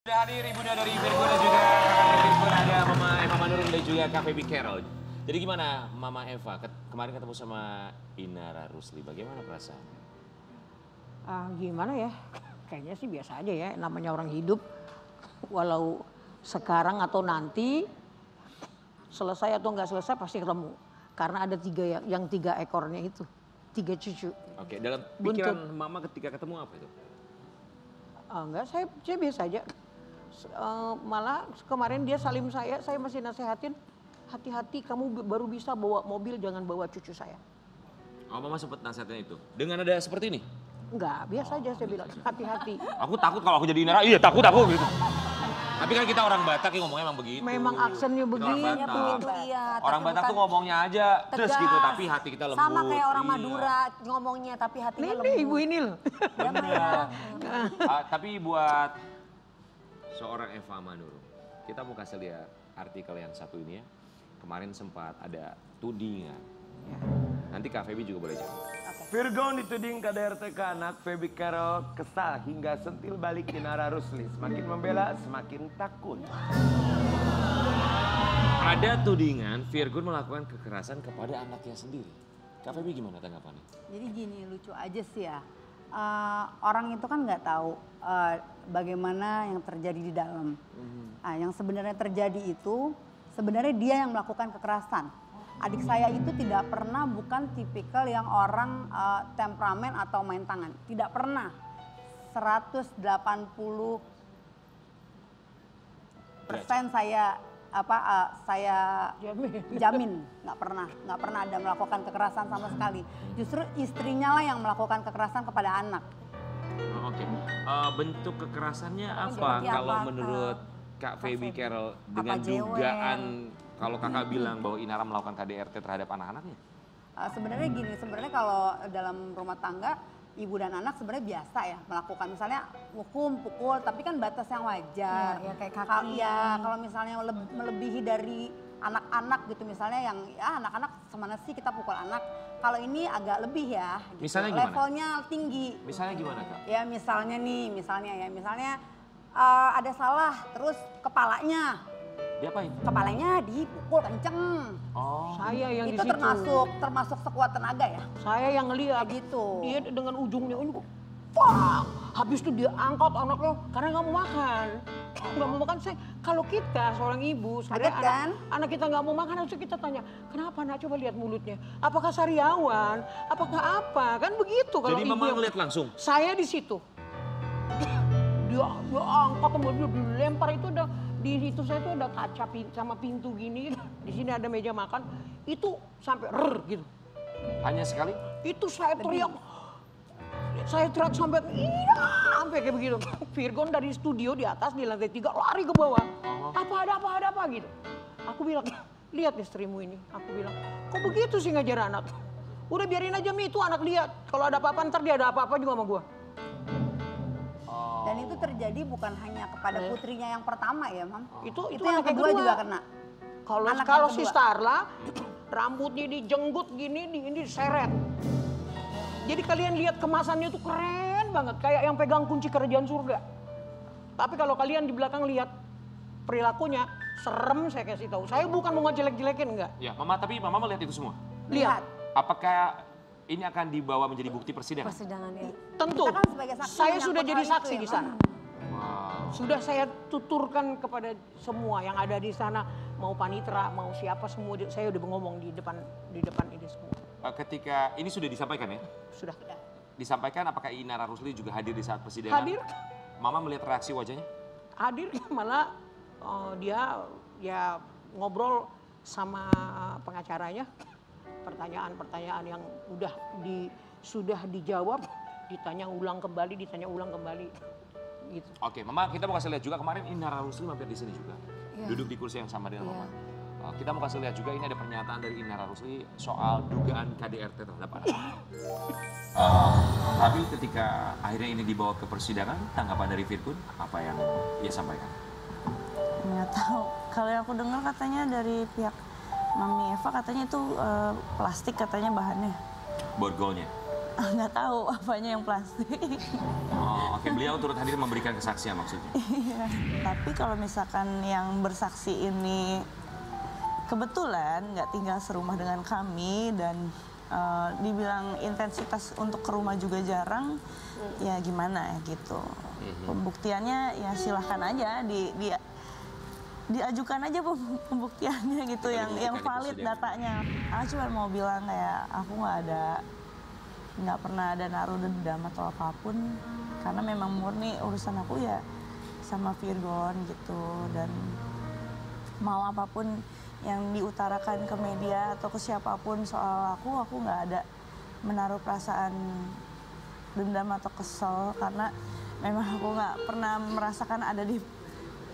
Sudah hadir Ibunda dari Virgo dan juga kakak Virgo ada Mama Eva Manurung dan juga Kak Feby Carol. Jadi gimana Mama Eva Ket- kemarin ketemu sama Inara Rusli, bagaimana perasaan? Ah, gimana ya? Kayaknya sih biasa aja ya, namanya orang hidup. Walau sekarang atau nanti, selesai atau nggak selesai pasti ketemu. Karena ada tiga yang, yang tiga ekornya itu, tiga cucu. Oke, dalam Buntut. pikiran Mama ketika ketemu apa itu? Ah, enggak, saya, saya biasa aja. Eh, malah kemarin dia salim saya, saya masih nasehatin, hati-hati kamu baru bisa bawa mobil, jangan bawa cucu saya. Oh Mama sempat nasihatnya itu. Dengan ada seperti ini? Enggak, biasa aja saya bilang, hati-hati. Aku takut kalau aku jadi Inara, iya takut aku gitu. Tapi kan kita orang Batak yang ngomongnya emang begitu. Memang aksennya Kita orang begitu. Batak. begitu iya. Orang Batak tuh ngomongnya aja terus tegas. gitu, tapi hati kita lembut. Sama kayak orang Iya. Madura ngomongnya tapi hatinya Nih, lembut. nih ibu ini loh. Ya. Ah, tapi buat seorang Eva Manurung, kita mau kasih lihat artikel yang satu ini ya. Kemarin sempat ada tudingan. Nanti Kak Feby juga boleh jawab. Virgon dituding KDRT ke anak Feby Carol kesal hingga sentil balik Inara Rusli. Semakin membela, semakin takut. Ada tudingan Virgon melakukan kekerasan kepada anaknya sendiri. Kak Feby gimana tanggapannya? Jadi gini lucu aja sih ya. Eh, orang itu kan nggak tahu eh, bagaimana yang terjadi di dalam. Ah, yang sebenarnya terjadi itu sebenarnya dia yang melakukan kekerasan. Adik saya itu tidak pernah bukan tipikal yang orang eh, temperamen atau main tangan. Tidak pernah. 180 persen saya apa eh, saya Jamin. jamin. Nggak pernah nggak pernah ada melakukan kekerasan sama sekali. Justru istrinya lah yang melakukan kekerasan kepada anak. Oh, Oke, Eh, bentuk kekerasannya apa? kalau apa, menurut Kak Feby Carol dengan dugaan kalau kakak bilang bahwa Inara melakukan KDRT terhadap anak-anaknya? Eh, sebenarnya gini sebenarnya kalau dalam rumah tangga ibu dan anak sebenarnya biasa ya melakukan misalnya hukum pukul tapi kan batas yang wajar Ya, ya, kayak kaki. Kalau- ya kalau misalnya meleb- melebihi dari anak-anak gitu misalnya yang ya anak-anak semana sih kita pukul anak kalau ini agak lebih ya gitu. Misalnya gimana? levelnya tinggi Misalnya gimana kak? Ya misalnya nih, misalnya ya, misalnya eh, ada salah, terus kepalanya, Diapain? kepalanya dipukul kenceng. Oh, Saya yang di itu situ. termasuk termasuk sekuat tenaga ya. Saya yang ngeliat gitu. Dia dengan ujungnya ini kok. Wah, habis itu dia angkat anaknya karena nggak mau makan. Nggak mau makan saya. Kalau kita seorang ibu, sebenarnya anak, kan? anak kita nggak mau makan harus kita tanya, kenapa nak coba lihat mulutnya? Apakah sariawan? Apakah apa? Kan begitu kalau jadi ibu mama yang- ngeliat langsung? Saya di situ. Dia, dia angkat sama dia dilempar itu ada di situ saya tuh ada kaca pin- sama pintu gini. Di sini ada meja makan. Itu sampai rer gitu. Hanya sekali? Itu saya teriak. Saya teriak sampai iya sampai kayak begitu. Virgon dari studio di atas di lantai tiga lari ke bawah. Apa ada apa ada apa gitu. Aku bilang lihat istrimu ini. Aku bilang kok begitu sih ngajar anak. Udah biarin aja Mi itu anak lihat. Kalau ada apa-apa ntar dia ada apa-apa juga sama gua. Dan itu terjadi bukan hanya kepada putrinya yang pertama ya, Mam. Itu Itu, itu yang anak kedua, juga kena. Kalau Anak kalau si kedua. Starla rambutnya dijenggut gini di ini diseret. Jadi kalian lihat kemasannya itu keren banget kayak yang pegang kunci kerajaan surga. Tapi kalau kalian di belakang lihat perilakunya serem saya kasih tahu. Saya bukan mau ngejelek-jelekin enggak. Ya, mama tapi mama melihat itu semua. Lihat. Apakah ini akan dibawa menjadi bukti persidangan? Persidangan ya. Tentu. Kita kan sebagai saksi Saya sudah jadi saksi ya, di sana. Wow. Sudah saya tuturkan kepada semua yang ada di sana, mau panitra, mau siapa semua saya udah ngomong di depan di depan ini semua. Eh, Ketika ini sudah disampaikan ya? Sudah. Disampaikan apakah Inara Rusli juga hadir di saat persidangan? Hadir. Mama melihat reaksi wajahnya? hadir malah eh, dia ya ngobrol sama pengacaranya pertanyaan-pertanyaan yang udah di sudah dijawab ditanya ulang kembali ditanya ulang kembali gitu Oke, Mama kita mau kasih lihat juga kemarin Inara Rusli mampir di sini juga. Duduk di kursi yang sama dengan Mama. Uh, kita mau kasih lihat juga ini ada pernyataan dari Inara Rusli soal dugaan KDRT terhadap anak. Uh, tapi ketika akhirnya ini dibawa ke persidangan, tanggapan dari Firkun apa yang ia sampaikan? nggak tahu kalau yang aku dengar katanya dari pihak mami Eva katanya itu eh, plastik katanya bahannya Borgolnya. nggak tahu apanya yang plastik Oh, Oke, beliau turut hadir memberikan kesaksian maksudnya. Iya. Tapi kalau misalkan yang bersaksi ini kebetulan nggak tinggal serumah dengan kami dan eh, dibilang intensitas untuk ke rumah juga jarang, ya gimana ya gitu. Pembuktiannya ya silahkan aja di, di diajukan aja pem- pembuktiannya gitu Kita yang yang valid datanya. Aku cuma mau bilang kayak aku nggak ada nggak pernah ada naruh dendam atau apa pun. Karena memang murni urusan aku ya sama Virgon gitu. Dan mau apa pun yang diutarakan ke media atau ke siapa pun soal aku aku nggak ada menaruh perasaan dendam atau kesel. Karena memang aku nggak pernah merasakan ada di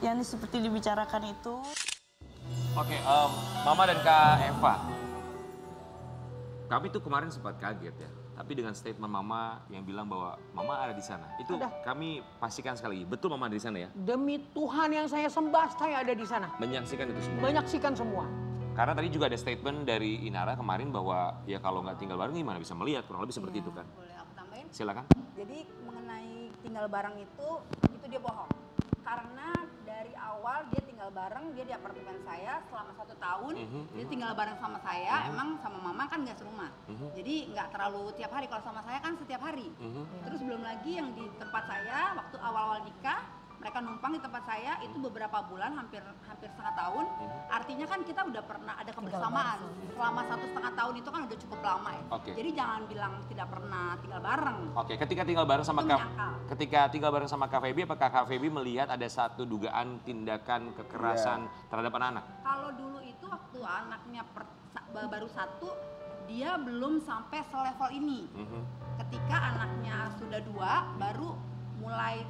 yang seperti dibicarakan itu. Oke, em, Mama dan Kak Eva. Kami tuh kemarin sempat kaget ya. Tapi dengan statement Mama yang bilang bahwa Mama ada di sana. Itu Ada. kami pastikan sekali lagi. Betul Mama ada di sana ya? Demi Tuhan yang saya sembah, saya ada di sana. Menyaksikan itu semua. Menyaksikan semua. Karena tadi juga ada statement dari Inara kemarin bahwa ya kalau nggak tinggal bareng gimana bisa melihat kurang lebih seperti itu kan. Boleh aku tambahin? Silakan. Jadi mengenai tinggal bareng itu, itu dia bohong. Karena dari awal dia tinggal bareng, dia di apartemen saya selama satu tahun. Mhm, Dia tinggal bareng sama saya, emang sama mama kan nggak serumah. Mhm. Jadi nggak terlalu tiap hari. Kalau sama saya kan setiap hari. Mhm. Terus belum lagi yang di tempat saya waktu awal-awal nikah, mereka numpang di tempat saya itu beberapa bulan, hampir hampir setengah tahun. Artinya kan kita udah pernah ada kebersamaan. Selama satu setengah tahun itu kan udah cukup lama ya. Oke. Jadi jangan bilang tidak pernah tinggal bareng. Oke, ketika tinggal bareng sama Kak, ketika tinggal bareng sama Kak Feby, apakah Kak Feby melihat ada satu dugaan tindakan kekerasan terhadap anak-anak? Kalau dulu itu waktu anaknya per- baru satu, dia belum sampai selevel ini. Mhm. Ketika anaknya sudah dua, baru mulai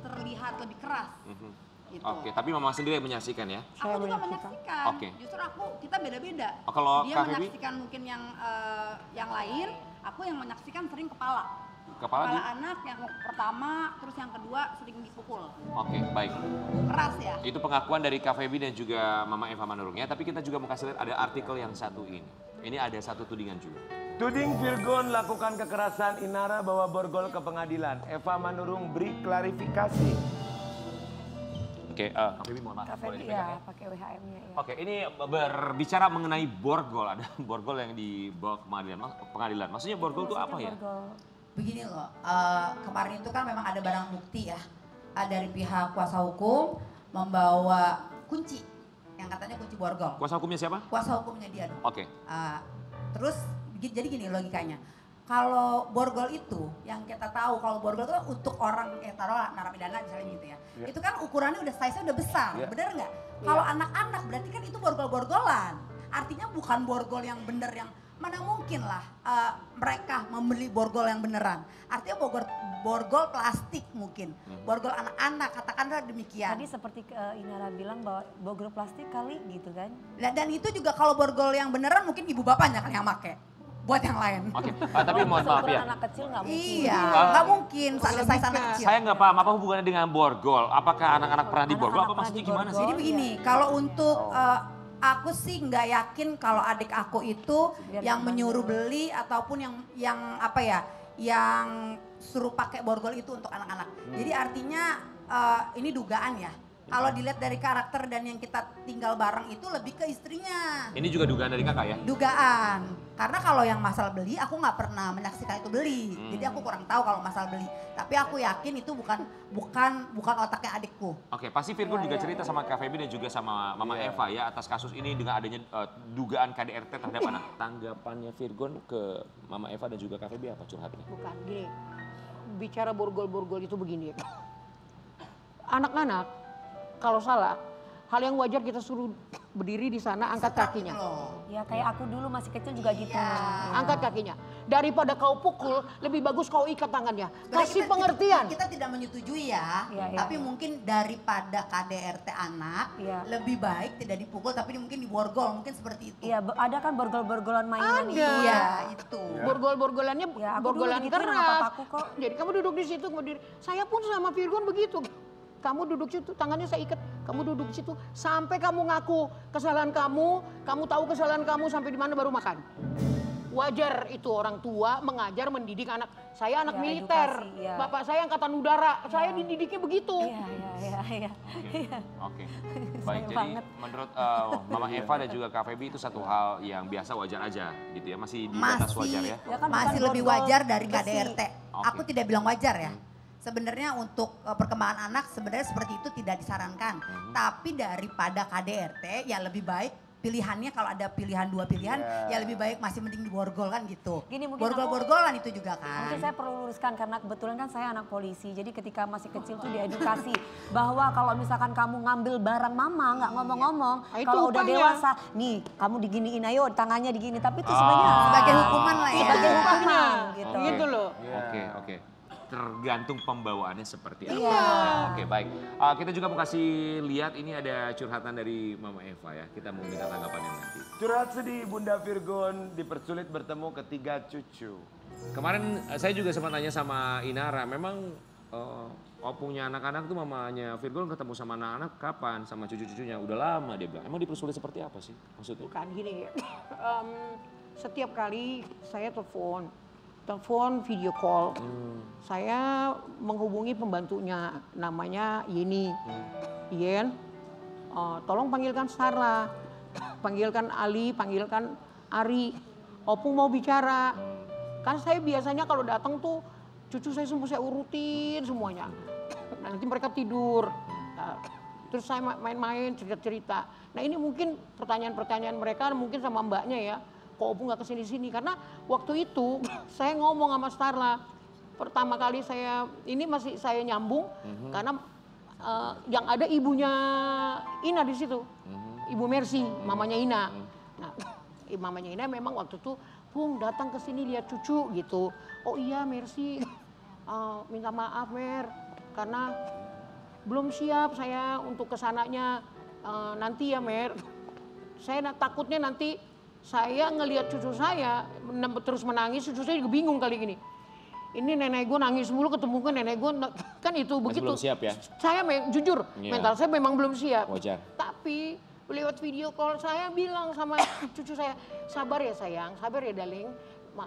terlihat lebih keras. Mhm. Gitu. Oke, tapi Mama sendiri yang menyaksikan ya? Aku Saya juga menyaksikan. menyaksikan. Oke. Justru aku kita beda-beda. Oh, kalau Dia Kak Feby? menyaksikan mungkin yang eh, yang lain, aku yang menyaksikan sering kepala. Kepala di? anak yang pertama, terus yang kedua sering dipukul. Oke, baik. Keras ya. Itu pengakuan dari Kak Feby dan juga Mama Eva Manurung ya. Tapi kita juga mau kasih lihat ada artikel yang satu ini. Ini ada satu tudingan juga. Tuding Virgon lakukan kekerasan Inara bawa borgol ke pengadilan. Eva Manurung beri klarifikasi. Oke, eh, Kak Feby mohon maaf. Kak boleh ya ya? pakai WHM-nya ya. Oke, ini berbicara mengenai borgol. Ada borgol yang dibawa ke pengadilan. Mas- pengadilan. Maksudnya borgol itu apa ya? Begini loh, eh, kemarin itu kan memang ada barang bukti ya. Eh, dari pihak kuasa hukum membawa kunci yang katanya kunci borgol. Kuasa hukumnya siapa? Kuasa hukumnya dia dong. Oke. Eh, terus gi- jadi gini logikanya. Kalau borgol itu yang kita tahu kalau borgol itu kan untuk orang eh taruhlah narapidana misalnya gitu ya. Itu kan ukurannya udah size-nya udah besar, Iya. bener nggak? Kalau anak-anak berarti kan itu borgol-borgolan. Artinya bukan borgol yang bener yang mana mungkin lah eh, mereka membeli borgol yang beneran. Artinya borgol borgol plastik mungkin. Borgol anak-anak katakanlah demikian. Tadi seperti eh, Inara bilang bahwa bogor plastik kali gitu kan. Dan, dan itu juga kalau borgol yang beneran mungkin ibu bapaknya kan yang make. Buat yang lain. Oke, Ah, tapi mohon maaf ya. anak kecil nggak mungkin. Iya, Ah. nggak mungkin ada size anak kecil. Saya nggak paham apa hubungannya dengan borgol. Apakah anak-anak pernah di borgol? Apa maksudnya gimana sih? Jadi begini, kalau untuk eh, aku sih nggak yakin kalau adik aku itu Biar yang menyuruh beli ataupun yang yang apa ya, yang suruh pakai borgol itu untuk anak-anak. Jadi artinya eh, ini dugaan ya. Kalau dilihat dari karakter dan yang kita tinggal bareng itu lebih ke istrinya. Ini juga dugaan dari kakak ya? dugaan karena kalau yang masalah beli aku nggak pernah menyaksikan itu beli Hmm. jadi aku kurang tahu kalau masalah beli tapi aku yakin itu bukan bukan bukan otaknya adikku Oke, pasti Virgon juga cerita sama Kak Feby dan juga sama Mama Eva ya atas kasus ini dengan adanya eh, dugaan KDRT terhadap anak. Tanggapannya Virgon ke Mama Eva dan juga Kak Feby apa curhatnya? Bukan, gini. Bicara borgol-borgol itu begini. Anak-anak kalau salah, hal yang wajar kita suruh berdiri di sana, angkat kakinya. loh Ya kayak aku dulu masih kecil juga gitu. Angkat kakinya. Daripada kau pukul, lebih bagus kau ikat tangannya. Sebenarnya Kasih kita- pengertian. kita, kita tidak menyetujui ya Iya, iya, tapi iya. mungkin daripada KDRT anak Iya. lebih baik tidak dipukul tapi mungkin diborgol mungkin seperti itu Iya, ada kan borgol-borgolan mainan Ada. itu. Iya, itu Borgol-borgolannya Ya, borgolan keras. kok. Jadi kamu duduk di situ, kemudian saya pun sama Virgon begitu. Kamu duduk situ, tangannya saya ikat. Kamu duduk situ sampai kamu ngaku kesalahan kamu, kamu tahu kesalahan kamu sampai di mana baru makan. wajar itu orang tua mengajar mendidik anak. Saya anak Ya, militer, edukasi, ya. bapak saya angkatan udara, saya dididiknya begitu. Iya, iya, iya, iya. Iya. Oke, baik. Jadi banget. menurut eh, Mama Eva dan juga Kak Feby itu satu hal yang biasa wajar aja gitu ya, masih di batas masih wajar ya. Ya kan masih lebih wajar dari. KDRT. Oke. Aku tidak bilang wajar ya. Sebenarnya untuk uh, perkembangan anak sebenarnya seperti itu tidak disarankan. Hmm. Tapi daripada KDRT ya lebih baik pilihannya kalau ada pilihan dua pilihan Ya. ya lebih baik masih mending diborgol kan gitu. Gini, mungkin Borgol-borgolan itu juga kan. Mungkin saya perlu luruskan karena kebetulan kan saya anak polisi. Jadi ketika masih kecil tuh diedukasi bahwa kalau misalkan kamu ngambil barang mama nggak ngomong-ngomong, Ah, itu kalau udah dewasa, nih kamu diginiin ayo tangannya digini. Tapi itu sebenarnya Ah. Sebagai hukuman lah ya. sebagai hukuman gitu. Oke. Gitu loh. Oke, oke. Tergantung pembawaannya seperti apa. Iya. Oke, baik. Uh, kita juga mau kasih lihat ini ada curhatan dari Mama Eva ya. Kita mau minta tanggapannya nanti. Curhat sedih Bunda Virgon dipersulit bertemu ketiga cucu. Kemarin uh, saya juga sempat tanya sama Inara, memang uh, opunya anak-anak tuh mamanya Virgon ketemu sama anak-anak kapan sama cucu-cucunya? Udah lama dia bilang. Emang dipersulit seperti apa sih maksudnya? Bukan gini, em, setiap kali saya telepon, telepon video call, saya menghubungi pembantunya, namanya Yeni. Yen, eh, tolong panggilkan Sarla, panggilkan Ali, panggilkan Ari. Opung mau bicara. Kan saya biasanya kalau datang tuh cucu saya semua saya urutin semuanya. Nanti mereka tidur. Nah, terus saya ma- main-main cerita-cerita. Nah ini mungkin pertanyaan-pertanyaan mereka mungkin sama mbaknya ya. Kok Opung nggak ke sini-sini? Karena waktu itu saya ngomong sama Starla. Pertama kali saya, ini masih saya nyambung. Karena eh, yang ada ibunya Ina di situ. Ibu Mercy, mamanya Ina. Nah, i- mamanya Ina memang waktu itu, Pung datang ke sini lihat cucu gitu. Oh iya Mercy, Eh, minta maaf Mer, karena belum siap saya untuk ke sananya Eh, nanti ya Mer. Saya takutnya nanti saya ngelihat cucu saya terus menangis, cucu saya juga bingung kali gini. Ini nenek gue nangis mulu ketemu kan nenek gue kan itu begitu. belum siap ya? Saya me- jujur Iya. mental saya memang belum siap. Wajar. Tapi lewat video call saya bilang sama cucu saya, sabar ya sayang, sabar ya darling.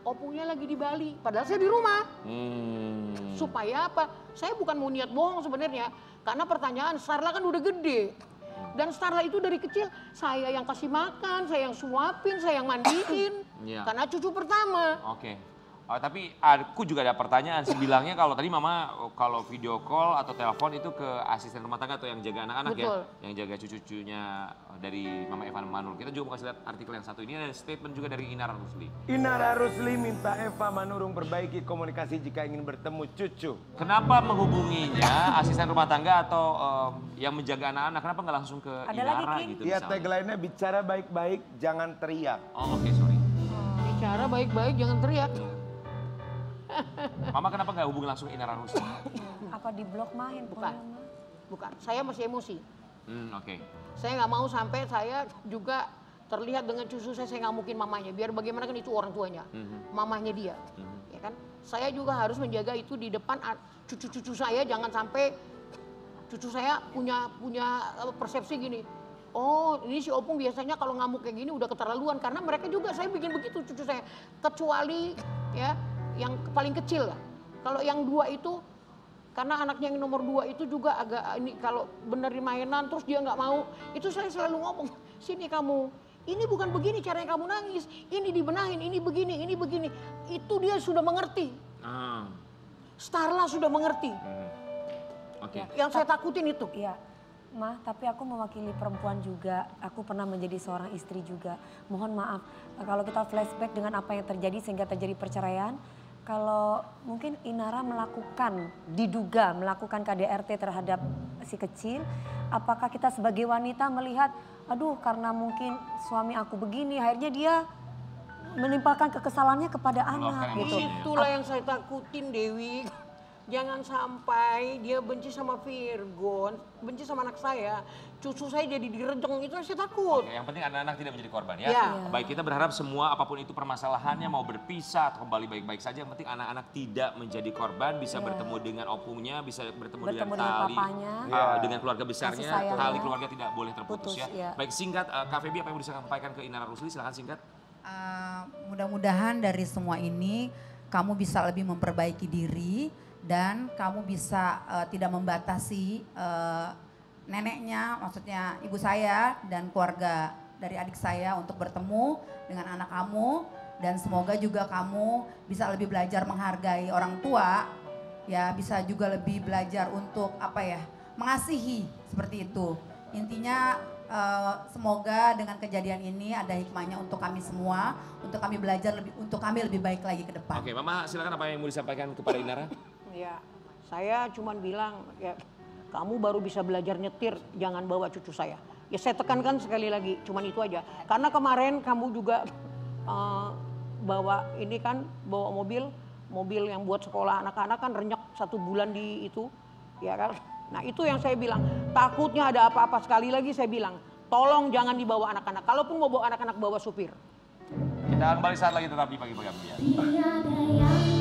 Opungnya lagi di Bali, padahal saya di rumah. Hmm. Supaya apa? Saya bukan mau niat bohong sebenarnya. Karena pertanyaan Starla kan udah gede. Dan Starla itu dari kecil saya yang kasih makan, saya yang suapin, saya yang mandiin. Iya. Karena cucu pertama. Oke. Oh, tapi aku juga ada pertanyaan sih bilangnya kalau tadi mama oh, kalau video call atau telepon itu ke asisten rumah tangga atau yang jaga anak-anak ya, yang jaga cucu-cucunya oh, dari Mama Evan Manul. Kita juga mau kasih lihat artikel yang satu ini ada statement juga dari Inara Rusli. Inara Rusli minta Eva Manurung perbaiki komunikasi jika ingin bertemu cucu. Kenapa menghubunginya asisten rumah tangga atau em, yang menjaga anak-anak? Kenapa nggak langsung ke Ada Inara lagi, King? gitu Iya misalnya? tagline-nya bicara baik-baik, jangan teriak. Oh oke sorry. Bicara baik-baik jangan teriak. Mama kenapa nggak hubungi langsung Inara Rusli? Apa di blok main? Bukan. Bukan, saya masih emosi. Hmm, oke. Saya nggak mau sampai saya juga terlihat dengan cucu saya, saya nggak mungkin mamanya. Biar bagaimana kan itu orang tuanya, mamanya dia. Ya kan? Saya juga harus menjaga itu di depan cucu-cucu saya, jangan sampai cucu saya punya punya persepsi gini. Oh ini si Opung biasanya kalau ngamuk kayak gini udah keterlaluan karena mereka juga saya bikin begitu cucu saya. Kecuali ya yang paling kecil lah. Kalau yang dua itu karena anaknya yang nomor dua itu juga agak ini kalau benerin mainan terus dia nggak mau itu saya selalu ngomong sini kamu ini bukan begini caranya kamu nangis ini dibenahin ini begini ini begini itu dia sudah mengerti Ah, Starla sudah mengerti hmm. Oke. yang saya takutin itu Iya, Mah, tapi aku mewakili perempuan juga. Aku pernah menjadi seorang istri juga. Mohon maaf, kalau kita flashback dengan apa yang terjadi sehingga terjadi perceraian, kalau mungkin Inara melakukan, diduga melakukan KDRT terhadap si kecil, apakah kita sebagai wanita melihat, aduh karena mungkin suami aku begini, akhirnya dia menimpalkan kekesalannya kepada anak gitu. itulah yang saya takutin Dewi jangan sampai dia benci sama Virgon benci sama anak saya cucu saya jadi direjeng itu saya takut Oke, yang penting anak-anak tidak menjadi korban ya. Iya. Baik, kita berharap semua apa pun itu permasalahannya mau berpisah atau kembali baik-baik saja. Yang penting anak-anak tidak menjadi korban, bisa bertemu dengan opungnya, bisa bertemu, Bertemu dengan dengan tali, papanya. uh, Iya. dengan keluarga besarnya. Tali ya. keluarga tidak boleh terputus Putus, ya. iya. Baik, singkat uh, Kak apa yang bisa sampaikan ke Inara Rusli? Silahkan singkat. Eh, mudah-mudahan dari semua ini kamu bisa lebih memperbaiki diri dan kamu bisa eh, tidak membatasi eh, neneknya, maksudnya ibu saya dan keluarga dari adik saya untuk bertemu dengan anak kamu. Dan semoga juga kamu bisa lebih belajar menghargai orang tua ya bisa juga lebih belajar untuk apa ya mengasihi seperti itu. Intinya eh, semoga dengan kejadian ini ada hikmahnya untuk kami semua untuk kami belajar lebih untuk kami lebih baik lagi ke depan. Oke, Mama silakan apa yang mau disampaikan kepada Inara? Ya, saya cuman bilang ya kamu baru bisa belajar nyetir, jangan bawa cucu saya. Ya saya tekankan sekali lagi, cuman itu aja. Karena kemarin kamu juga eh, bawa ini kan bawa mobil, mobil yang buat sekolah anak-anak kan renyek satu bulan di itu, ya kan. Nah itu yang saya bilang, takutnya ada apa-apa sekali lagi saya bilang, tolong jangan dibawa anak-anak. Kalaupun mau bawa anak-anak bawa supir. Kita kembali saat lagi tetap di pagi-pagi. Yang